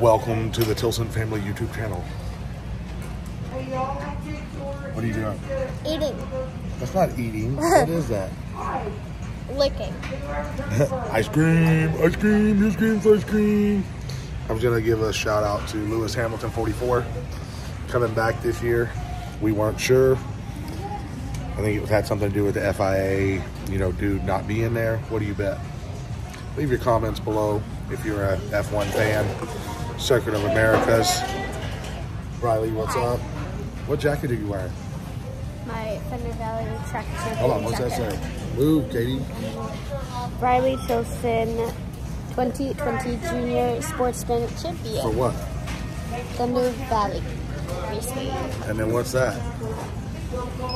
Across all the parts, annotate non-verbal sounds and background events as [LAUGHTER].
Welcome to the Tilson Family YouTube channel. What are you doing? Eating. That's not eating. [LAUGHS] what is that? Licking. [LAUGHS] ice cream, ice cream, ice cream, ice cream. I'm gonna give a shout out to Lewis Hamilton 44 coming back this year. We weren't sure. I think it had something to do with the FIA, you know, dude not being there. What do you bet? Leave your comments below if you're a F1 fan. Circuit of Americas. Riley, what's Hi. up? What jacket are you wearing? My Thunder Valley track champion Hold on, what's that say? Move, Katie. Riley Tilson 2020 Junior Sportsman Champion. For what? Thunder Valley Racing. And then what's that?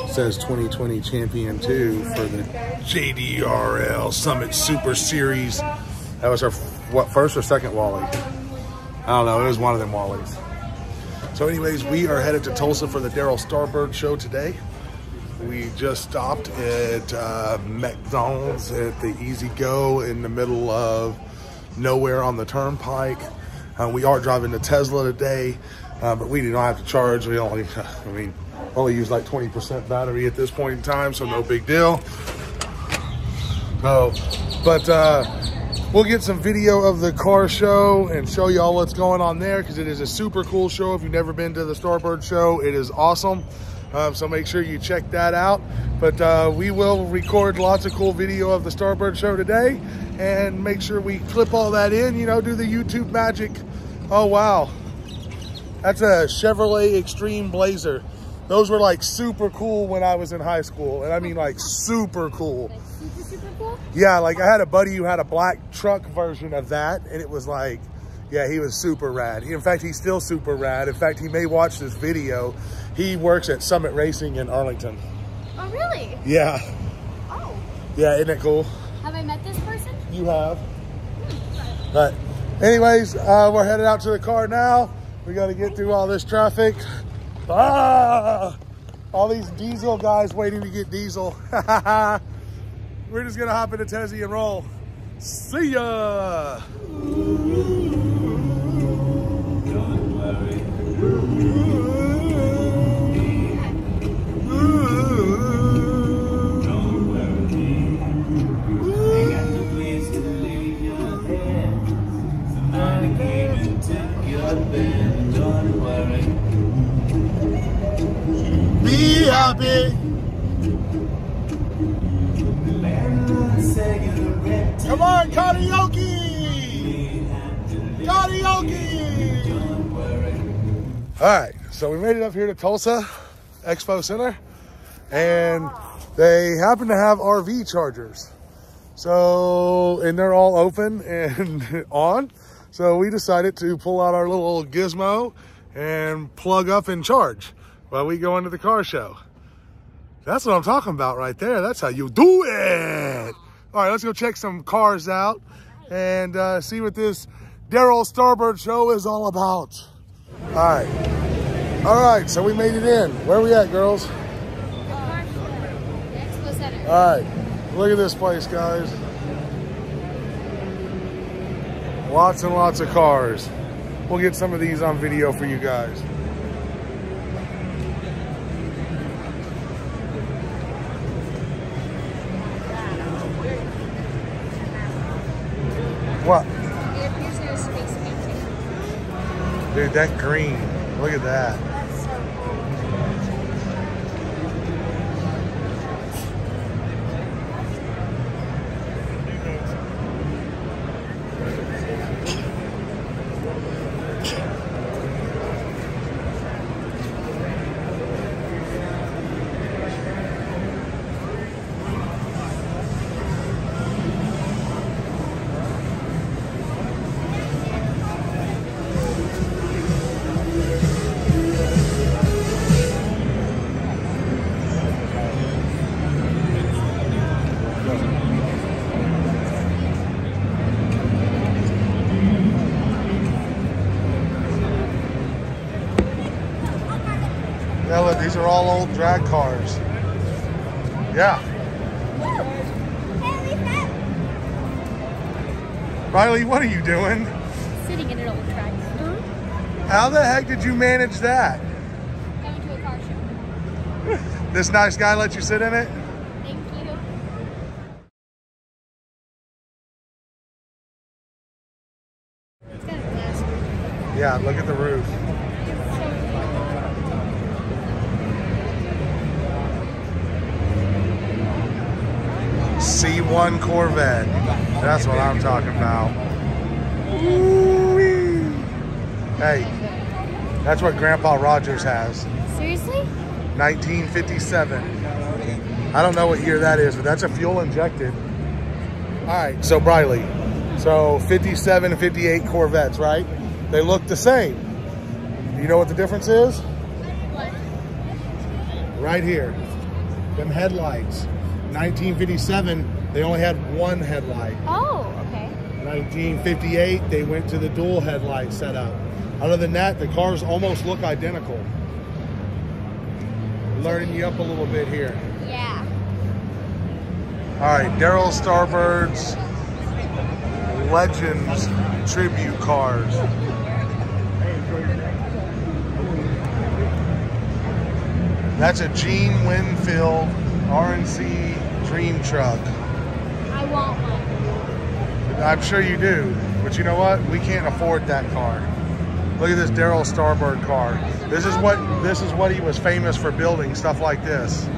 says 2020 champion two for the JDRL Summit Super Series. That was our what first or second Wally? I don't know. It was one of them Wallies. So, anyways, we are headed to Tulsa for the Daryl Starbird show today. We just stopped at uh, McDonald's at the Easy Go in the middle of nowhere on the turnpike. Uh, we are driving the Tesla today, uh, but we do not have to charge. We only, [LAUGHS] I mean, only use like 20% battery at this point in time, so no big deal. So, but uh, we'll get some video of the car show and show y'all what's going on there because it is a super cool show. If you've never been to the Starbird show, it is awesome. Um, so make sure you check that out. But uh, we will record lots of cool video of the Starbird show today and make sure we clip all that in, you know, do the YouTube magic. Oh, wow. That's a Chevrolet Extreme Blazer. Those were like super cool when I was in high school. And I mean like super cool. Super, super cool. Yeah, like I had a buddy who had a black truck version of that, and it was like, yeah, he was super rad. In fact, he's still super rad. In fact, he may watch this video. He works at Summit Racing in Arlington. Oh, really? Yeah, Oh. yeah, isn't it cool? Have I met this person? You have. But anyways, uh, we're headed out to the car now. We got to get through all this traffic. Ah, all these diesel guys waiting to get diesel. [LAUGHS] we're just gonna hop into Tessie and roll. See ya. Be happy. Come on, karaoke! Karaoke! All right, so we made it up here to Tulsa Expo Center, and they happen to have RV chargers. So, and they're all open and [LAUGHS] on. So we decided to pull out our little gizmo and plug up and charge while we go into the car show. That's what I'm talking about right there. That's how you do it. All right, let's go check some cars out and uh, see what this Daryl Starbird show is all about. All right. All right, so we made it in. Where we at, girls? All right, look at this place, guys. Lots and lots of cars. We'll get some of these on video for you guys. What? It appears there's space painting. Dude, that green. Look at that. These are all old drag cars. Yeah. Riley, what are you doing? Sitting in an old tractor. How the heck did you manage that? Going to a car show. [LAUGHS] This nice guy let you sit in it? Thank you. It's got a glass roof. Yeah, look at the roof. C1 Corvette. That's what I'm talking about. Ooh-wee. Hey, that's what Grandpa Rogers has. Seriously? 1957. I don't know what year that is, but that's a fuel injected. All right, so Briley, so 57 and 58 Corvettes, right? They look the same. You know what the difference is? Right here. Them headlights. 1957, they only had one headlight. Oh, okay. 1958, they went to the dual headlight setup. Other than that, the cars almost look identical. Learning you up a little bit here. Yeah. All right, Daryl Starbird's Legends tribute cars. That's a Gene Winfield RNC Dream Truck. I want one. I'm sure you do, but you know what? We can't afford that car. Look at this Daryl Starbird car. This is what this is what he was famous for building stuff like this.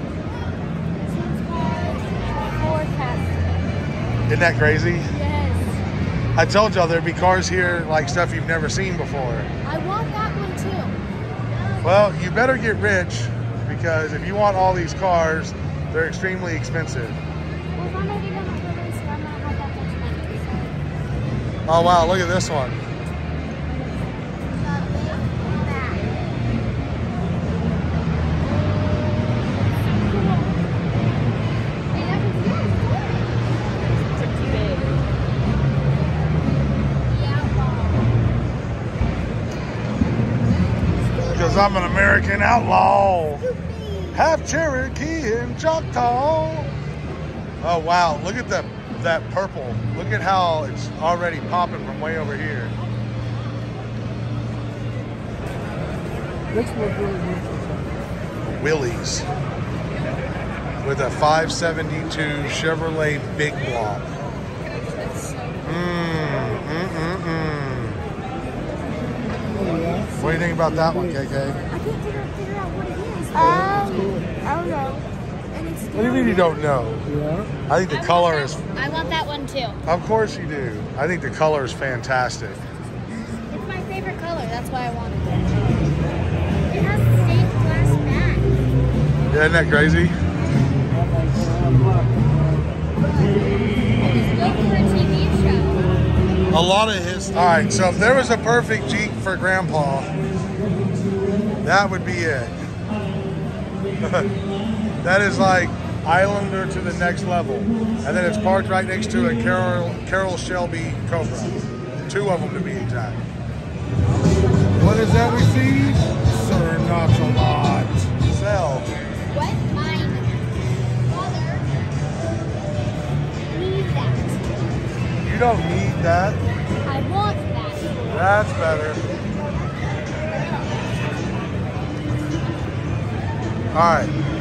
Isn't that crazy? Yes. I told y'all there'd be cars here like stuff you've never seen before. I want that one too. Well, you better get rich because if you want all these cars, they're extremely expensive. Well, if I'm gonna get on my release, I'm gonna have that much money. Oh wow, look at this one. Because I'm an American outlaw. Half Cherokee and Choctaw. Oh wow, look at that that purple. Look at how it's already popping from way over here. This look really good. Willys with a 572 Chevrolet Big Block. Mmm, mm, mm, mm. Oh. What do you think about that one, KK? I can't figure, figure out what it is. Um, I don't know. And it's What do you mean you don't know? Yeah. I think the color is, I want that one too. of course you do. I think the color is fantastic. It's my favorite color. That's why I wanted it. It has the same glass back. Isn't that crazy? It's for a TV show. A lot of his. All right, so if there was a perfect Jeep for Grandpa, that would be it. [LAUGHS] that is like Islander to the next level, and then it's parked right next to a Carroll Carroll Shelby Cobra, two of them to be exact. What does that receive? Sir, not a lot. Sell. What? Mine. Father. Need that. You don't need that. I want that. That's better. All right.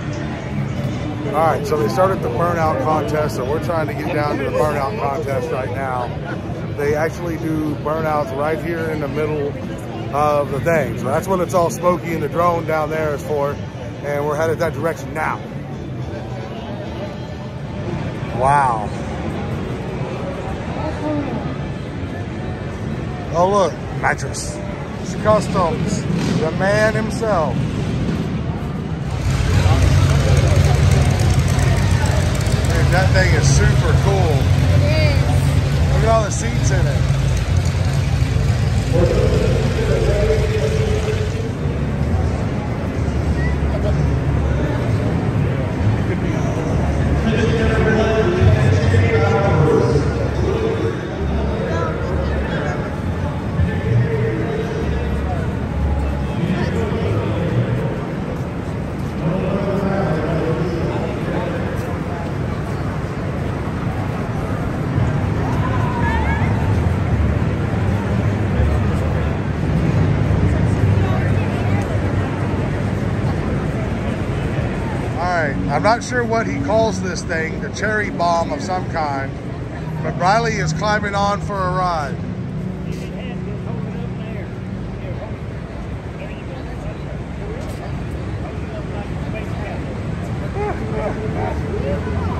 All right, so they started the burnout contest, so we're trying to get down to the burnout contest right now. They actually do burnouts right here in the middle of the thing. So that's what it's all smoky and the drone down there is for. And we're headed that direction now. Wow. Oh look, mattress. It's customs. The man himself. That thing is super cool. It is. Look at all the seats in it. Not sure what he calls this thing, the cherry bomb of some kind, but Riley is climbing on for a ride.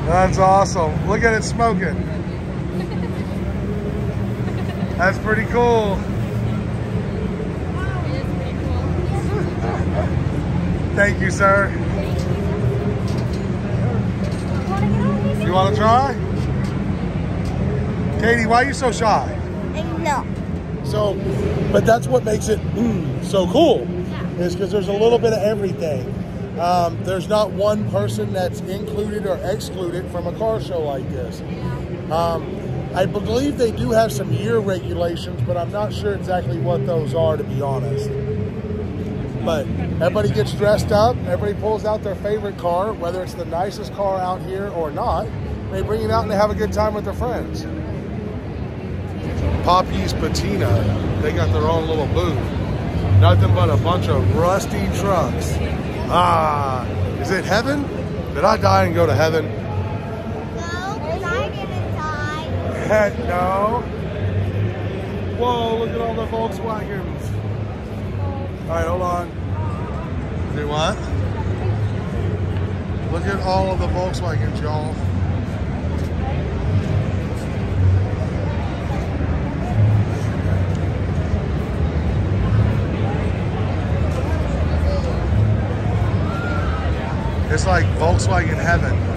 That's awesome. Look at it smoking. That's pretty cool. Pretty cool. Thank you, sir. Wanna get on, baby? You want to try? Katie, why are you so shy? No. So, but that's what makes it mm, so cool, is because there's a little bit of everything. Um, there's not one person that's included or excluded from a car show like this. Um, I believe they do have some year regulations, but I'm not sure exactly what those are, to be honest. But everybody gets dressed up, everybody pulls out their favorite car, whether it's the nicest car out here or not. They bring it out and they have a good time with their friends. Poppy's Patina. They got their own little booth. Nothing but a bunch of rusty trucks. Ah, is it heaven? Did I die and go to heaven? No, I didn't die. Heck [LAUGHS] no. Whoa, look at all the Volkswagens. All right, hold on. Do what? Look at all of the Volkswagens, y'all. It's like Volkswagen heaven.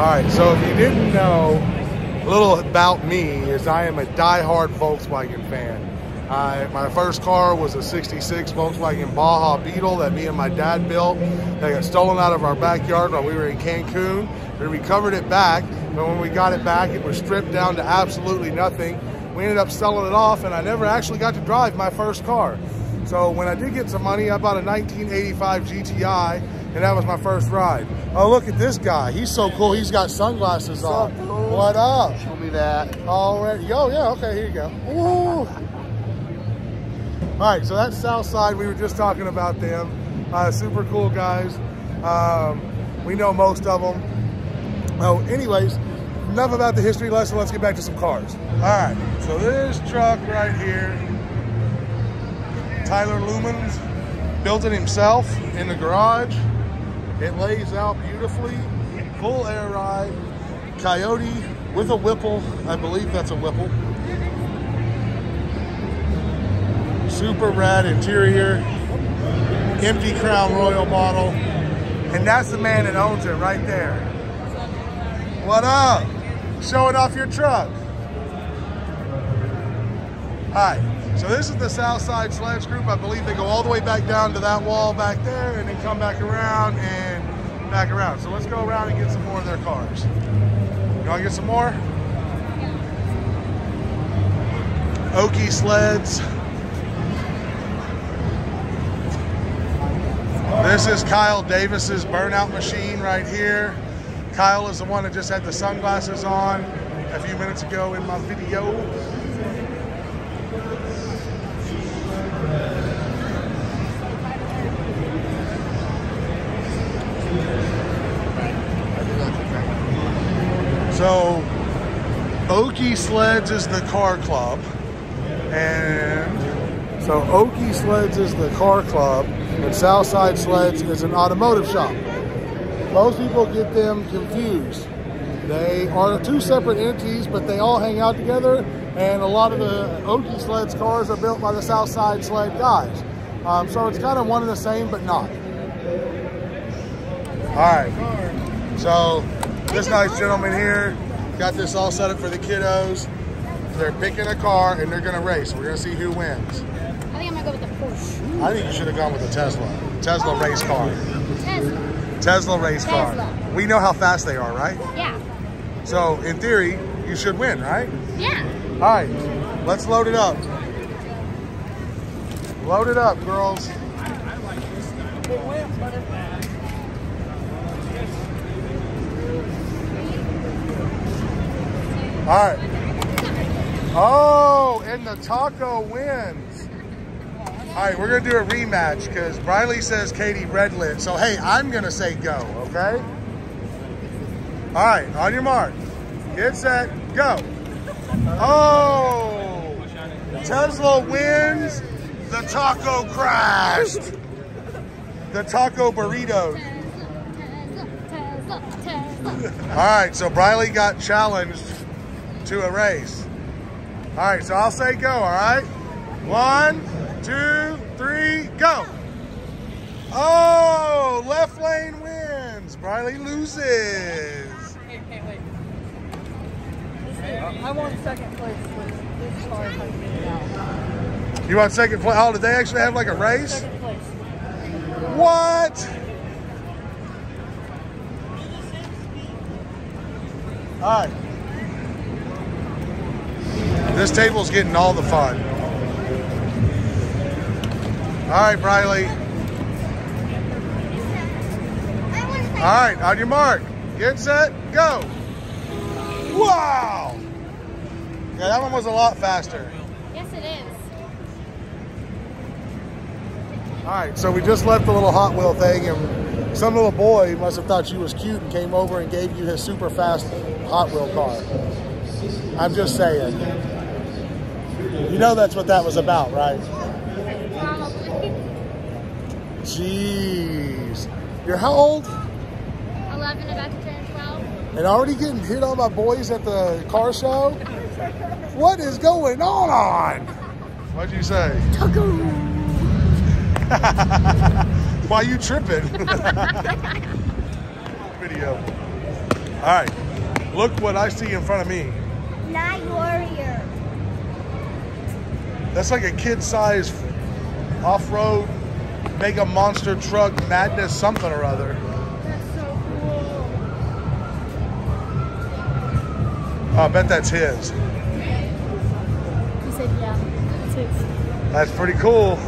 All right, so if you didn't know, a little about me is I am a die-hard Volkswagen fan. Uh, my first car was a 66 Volkswagen Baja Beetle that me and my dad built. They got stolen out of our backyard while we were in Cancun. We recovered it back, but when we got it back, it was stripped down to absolutely nothing. We ended up selling it off, and I never actually got to drive my first car. So when I did get some money, I bought a 1985 GTI, and that was my first ride. Oh, look at this guy. He's so cool. He's got sunglasses on. What up? Show me that. Already. Yo, yeah, okay, here you go. Ooh. All right, so that's Southside. We were just talking about them. Uh, super cool guys. Um, we know most of them. Oh, anyways, enough about the history lesson. Let's get back to some cars. All right, so this truck right here, Tyler Lumens built it himself in the garage. It lays out beautifully, full air ride, Coyote with a Whipple. I believe that's a Whipple. Super rad interior, empty Crown Royal model. And that's the man that owns it right there. What up? Showing off your truck. Hi. So this is the Southside Sleds Group. I believe they go all the way back down to that wall back there and then come back around and back around. So let's go around and get some more of their cars. You want to get some more? Okie sleds. This is Kyle Davis's burnout machine right here. Kyle is the one that just had the sunglasses on a few minutes ago in my video. So, Okie Sleds is the car club. And so Okie Sleds is the car club, and Southside Sleds is an automotive shop. Most people get them confused. They are two separate entities, but they all hang out together. And a lot of the Okie Sleds cars are built by the Southside Sled guys. Um, so it's kind of one and the same, but not. All right. So this nice gentleman here got this all set up for the kiddos. They're picking a car and they're gonna race. We're gonna see who wins. I think I'm gonna go with the Porsche. I think you should have gone with the Tesla. Tesla oh. race car. Tesla. Tesla race car. We know how fast they are, right? Yeah. So in theory, you should win, right? Yeah. All right, let's load it up. Load it up, girls. It went, but All right. Oh, and the taco wins. All right, we're gonna do a rematch because Briley says Katie red lit. So hey, I'm gonna say go, okay? All right, on your mark, get set, go. Oh, Tesla wins. The taco crashed. The taco burritos. All right, so Briley got challenged to a race. All right, so I'll say go, all right? One, two, three, go. Oh, left lane wins. Briley loses. Hey, hey, wait. I want second place. This car if I can get it out. You want second place? Oh, did they actually have like a race? What? All right. This table's getting all the fun. All right, Briley. I want to say All right, on your mark. Get set, go. Wow. Yeah, that one was a lot faster. Yes, it is. All right, so we just left the little Hot Wheel thing, and some little boy must have thought you was cute and came over and gave you his super fast Hot Wheel car. I'm just saying. You know that's what that was about, right? Jeez. You're how old? 11, about to turn 12. And already getting hit on by boys at the car show? What is going on? What'd you say? Taco. [LAUGHS] Why you tripping? [LAUGHS] Video. All right. Look what I see in front of me. Night Warrior. That's like a kid-sized off-road mega monster truck madness something or other. That's so cool. Oh, I bet that's his. He said, yeah. It's his. That's pretty cool.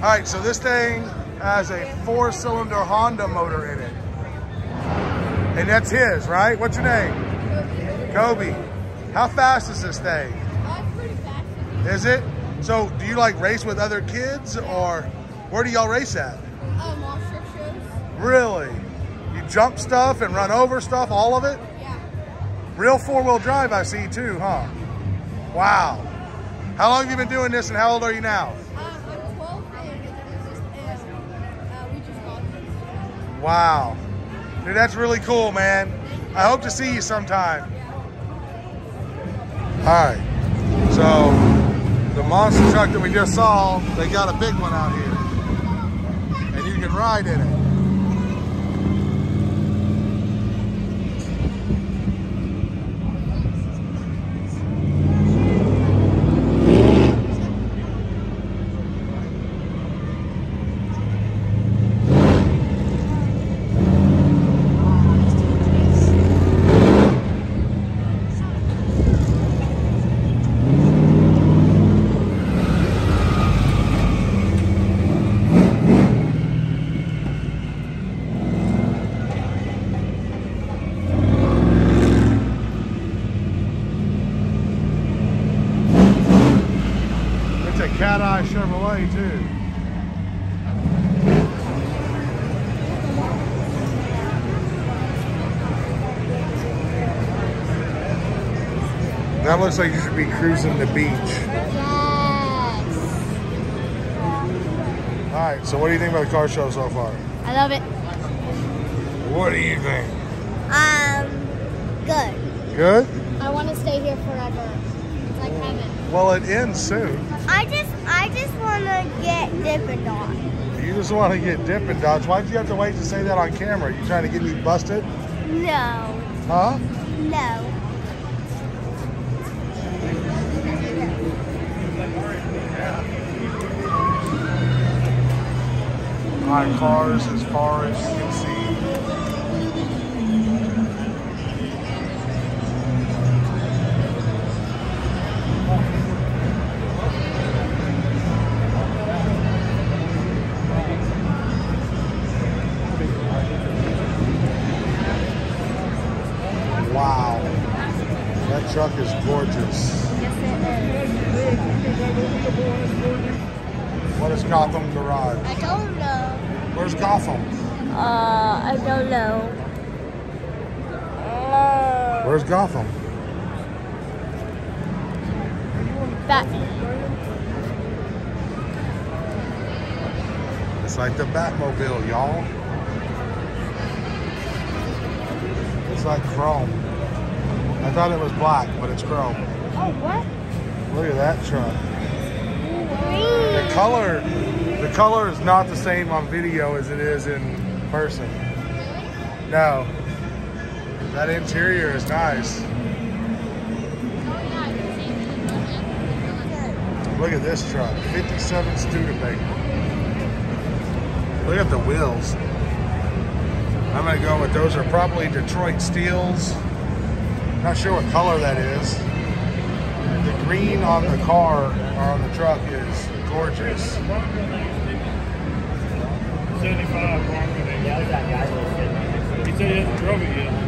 All right, so this thing has a four-cylinder Honda motor in it. And that's his, right? What's your name? Kobe. How fast is this thing? Fast. Is it? So do you like race with other kids or where do y'all race at? Um, oh, monster shows? Really? You jump stuff and run over stuff, all of it? Yeah. Real four-wheel drive I see too, huh? Wow. How long have you been doing this and how old are you now? Wow. Dude, that's really cool, man. I hope to see you sometime. All right. So the monster truck that we just saw, they got a big one out here. And you can ride in it. It's a cat eye Chevrolet too. That looks like you should be cruising the beach. Yes. All right, so what do you think about the car show so far? I love it. What do you think? Um, good. Good? I want to stay here forever. It's like heaven. Well, it ends soon. I just, I just want to get Dippin' Dot. You just want to get Dippin' Dots. Why did you have to wait to say that on camera? You trying to get me busted? No, Huh? no. my cars as far as you can see. Wow, that truck is gorgeous. What is Gotham Garage? I don't know. Where's Gotham? Uh, I don't know. Uh, Where's Gotham? that. It's like the Batmobile, y'all. It's like chrome. I thought it was black, but it's chrome. Oh, what? Look at that truck. Green. The color, the color is not the same on video as it is in person. No. That interior is nice. Look at this truck, 57 Studebaker. Look at the wheels. I'm gonna go with those are probably Detroit Steels. Not sure what color that is. The green on the car or on the truck is gorgeous. 75 Bronco. He said he hasn't drove it yet.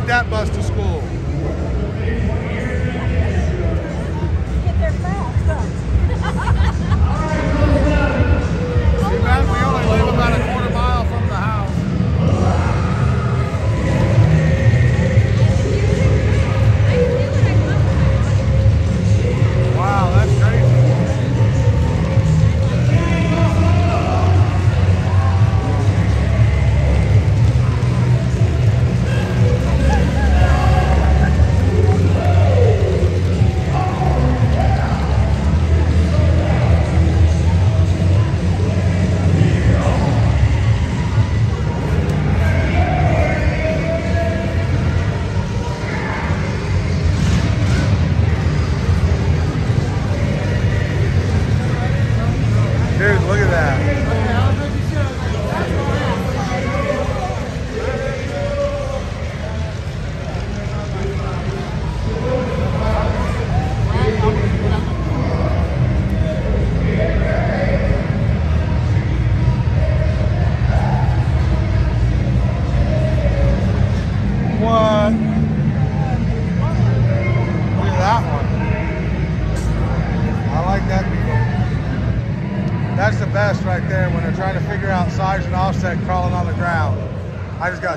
What if you look at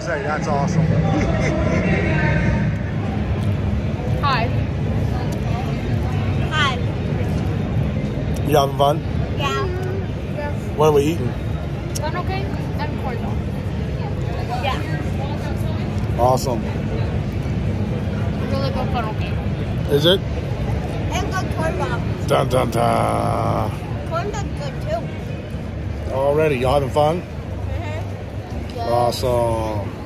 gotta say, that's awesome. [LAUGHS] Hi. Hi. You having fun? Yeah. What are we eating? Funnel cake and corn dog. Yeah. Awesome. Really good funnel cake. Is it? And good corn dog. Dun dun dun. Corn dog's good too. Already, y'all having fun? Awesome.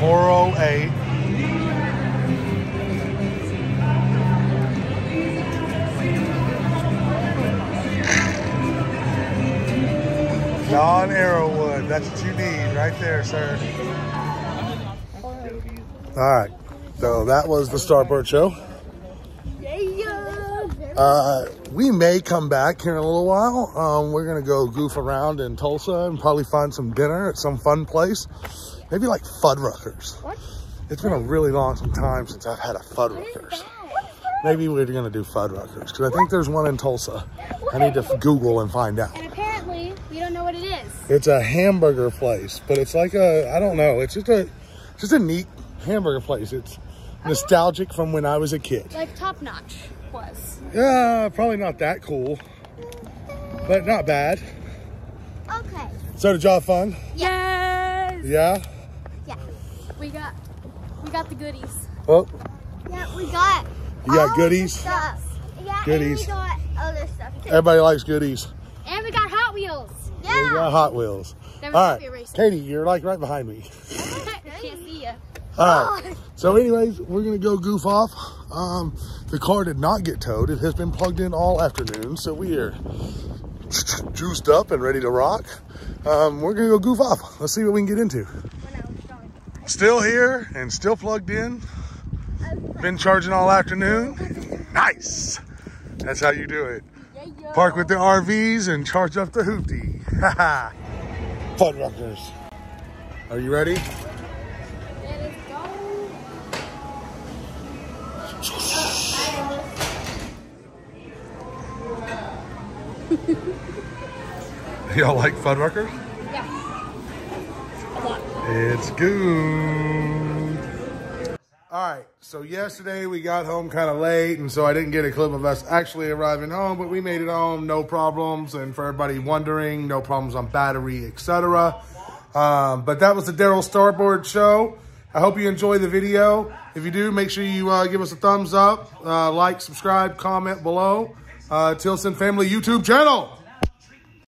408. Don Arrowwood, that's what you need right there, sir. All right, so that was the Starbird Show. Uh, we may come back here in a little while. Um, we're gonna go goof around in Tulsa and probably find some dinner at some fun place. Maybe like Fuddruckers. What? It's been a really long time since I've had a Fuddruckers. Maybe we're gonna do Fuddruckers because I think there's one in Tulsa. I need to Google and find out. And apparently, we don't know what it is. It's a hamburger place, but it's like a I don't know. It's just a just a neat hamburger place. It's nostalgic from when I was a kid. Like top notch was. Yeah, probably not that cool, but not bad. Okay. So did y'all have fun? Yes. Yeah. Yeah. We got we got the goodies. Well, Yeah, we got. You got all goodies? Stuff. Yeah, Goodies. and we got other stuff too. everybody likes goodies. And we got Hot Wheels. Yeah. We got Hot Wheels. There All must be a right, racer. Katie, you're like right behind me. [LAUGHS] Can't see ya. All right. So, anyways, we're gonna go goof off. Um, the car did not get towed. It has been plugged in all afternoon, so we are [TSK] juiced up and ready to rock. Um, we're gonna go goof off. Let's see what we can get into. Still here and still plugged in. Been charging all afternoon. Nice. That's how you do it. Park with the RVs and charge up the hoopty. [LAUGHS] Haha. Fuddruckers. Are you ready? [LAUGHS] Y'all like Fuddruckers? It's good. All right, so yesterday we got home kind of late, and so I didn't get a clip of us actually arriving home, but we made it home, no problems. And for everybody wondering, no problems on battery, etc. Um, but that was the Daryl Starbird show. I hope you enjoy the video. If you do, make sure you uh, give us a thumbs up, uh, like, subscribe, comment below. Uh, Tilson Family YouTube channel.